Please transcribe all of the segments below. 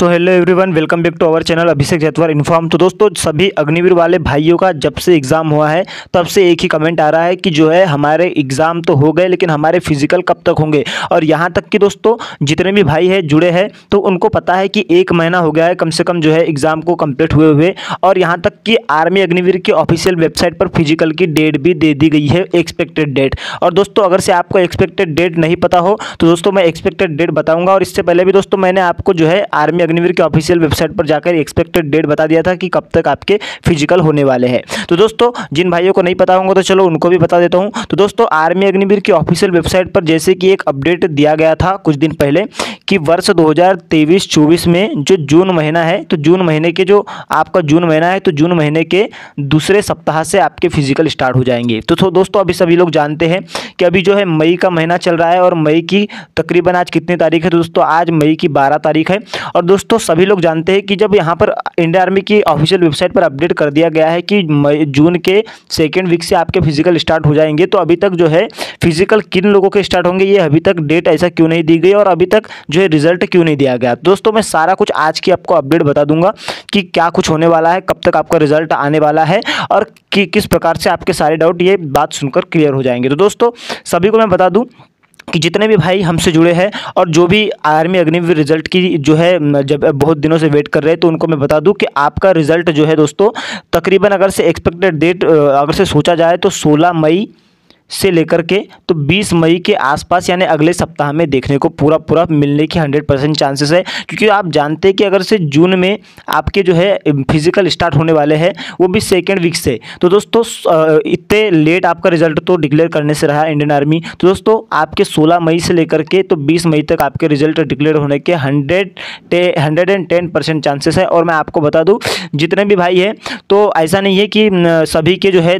So hello everyone, welcome back to our channel Abhishek Jatwar inform. तो दोस्तों, सभी अग्निवीर वाले भाइयों का जब से एग्ज़ाम हुआ है, तब से एक ही कमेंट आ रहा है कि जो है, हमारे एग्ज़ाम तो हो गए, लेकिन हमारे फ़िज़िकल कब तक होंगे? और यहाँ तक कि दोस्तों, जितने भी भाई हैं, जुड़े हैं तो उनको पता है कि एक महीना हो गया है, कम से कम जो है, एग्ज़ाम को कंप्लीट हुए हुए। और यहाँ तक कि आर्मी अग्निवीर की ऑफिशियल वेबसाइट पर फ़िज़िकल की डेट भी दे दी गई है एक्सपेक्टेड डेट और दोस्तों, अगर से आपको एक्सपेक्टेड डेट नहीं पता हो तो दोस्तों, मैं एक्सपेक्टेड डेट बताऊँगा। और इससे पहले भी दोस्तों, मैंने आपको जो है आर्मी आर्मी अग्निवीर की ऑफिशियल वेबसाइट पर जाकर एक्सपेक्टेड डेट बता दिया था कि कब तक आपके फ़िज़िकल होने वाले हैं। तो दोस्तों जिन भाइयों को नहीं पता होंगे तो चलो उनको भी बता देता हूँ। तो दोस्तों आर्मी अग्निवीर की ऑफिशियल वेबसाइट पर जैसे कि एक अपडेट दिया गया था कुछ दिन पहले कि वर्ष 2023-24 में जो जून महीना है तो जून महीने के जो आपका जून महीना है तो जून महीने के दूसरे सप्ताह से आपके फ़िज़िकल स्टार्ट हो जाएँगे। तो, तो दोस्तों अभी सभी लोग जानते हैं कि अभी जो है मई का महीना चल रहा है और मई की तकरीबन आज कितनी तारीख है तो दोस्तों, आज मई की बारह तारीख है। और दोस्तों, सभी लोग जानते हैं कि जब यहाँ पर इंडिया आर्मी की ऑफिशियल वेबसाइट पर अपडेट कर दिया गया है कि जून के सेकेंड वीक से आपके फ़िज़िकल स्टार्ट हो जाएँगे तो अभी तक जो है फ़िज़िकल किन लोगों के स्टार्ट होंगे, ये अभी तक डेट ऐसा क्यों नहीं दी गई और अभी तक जो है रिज़ल्ट क्यों नहीं दिया गया। दोस्तों, मैं सारा कुछ आज की आपको अपडेट बता दूँगा। कि क्या कुछ होने वाला है, कब तक आपका रिज़ल्ट आने वाला है और कि किस प्रकार से आपके सारे डाउट ये बात सुनकर क्लियर हो जाएँगे। तो दोस्तों, सभी को मैं बता दूँ कि जितने भी भाई हमसे जुड़े हैं और जो भी आर्मी अग्निवीर रिज़ल्ट की जो है जब बहुत दिनों से वेट कर रहे हैं तो उनको मैं बता दूँ कि आपका रिज़ल्ट जो है दोस्तों, तकरीबन अगर से एक्सपेक्टेड डेट अगर से सोचा जाए तो 16 मई से लेकर के तो 20 मई के आसपास, यानी अगले सप्ताह में देखने को पूरा पूरा मिलने की 100 परसेंट चांसेस है। क्योंकि आप जानते हैं कि अगर से जून में आपके जो है फ़िज़िकल स्टार्ट होने वाले हैं, वो भी सेकेंड वीक से। तो दोस्तों इतने लेट आपका रिज़ल्ट तो डिक्लेयर करने से रहा इंडियन आर्मी तो दोस्तों, आपके सोलह मई से लेकर के तो बीस मई तक आपके रिज़ल्ट डिक्लेयर होने के hundred hundred and ten percent chances है। और मैं आपको बता दूँ, जितने भी भाई हैं तो ऐसा नहीं है कि सभी के जो है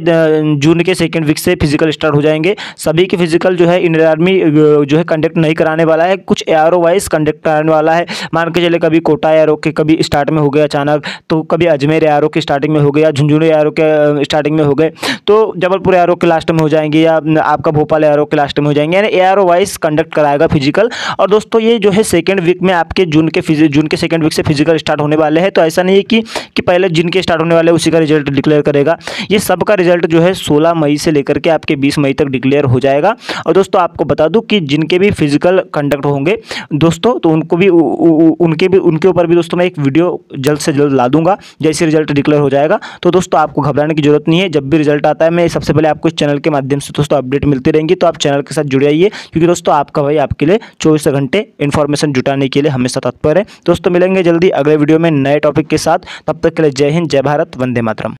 जून के सेकेंड वीक से फ़िज़िकल स्टार्ट जाएँगे। सभी के फ़िज़िकल जो है इंडियन आर्मी जो है कंडक्ट नहीं कराने वाला है। कुछ एरो वाइज कंडक्ट कराने वाला है। मान के चले कभी कोटा एरो के कभी स्टार्ट में हो गया अचानक तो कभी अजमेर एरो के स्टार्टिंग में हो गया झुंझुनू एरो के स्टार्टिंग में हो गए तो जबलपुर एरो के लास्ट में हो जाएँगे या आपका भोपाल एरो के लास्ट में हो जाएँगे। यानी एरो वाइज कंडक्ट कराएगा फ़िज़िकल और दोस्तों, ये जो है सेकेंड वीक में आपके जून के जून के सेकेंड वीक से फ़िज़िकल स्टार्ट होने वाले हैं। तो ऐसा नहीं है कि कि पहले जिनके स्टार्ट होने वाले उसी का रिज़ल्ट डिक्लेयर करेगा। ये सबका रिज़ल्ट जो है सोलह मई से लेकर के आपके बीस मई तक डिक्लेयर हो जाएगा। और दोस्तों आपको बता दूँ कि जिनके भी फ़िज़िकल कंडक्ट होंगे दोस्तों तो उनको भी उ, उ, उनके भी उनके ऊपर भी दोस्तों मैं एक वीडियो जल्द से जल्द ला दूँगा जैसे रिज़ल्ट डिक्लेयर हो जाएगा। तो दोस्तों आपको घबराने की ज़रूरत नहीं है जब भी रिज़ल्ट आता है मैं सबसे पहले आपको इस चैनल के माध्यम से दोस्तों अपडेट मिलती रहेंगी तो आप चैनल के साथ जुड़े आइए क्योंकि दोस्तों आपका भाई आपके लिए चौबीस घंटे इन्फॉर्मेशन जुटाने के लिए हमेशा तत्पर है। दोस्तों मिलेंगे जल्दी अगले वीडियो में नए टॉपिक के साथ तब तक के लिए जय हिंद जय भारत वंदे मातरम।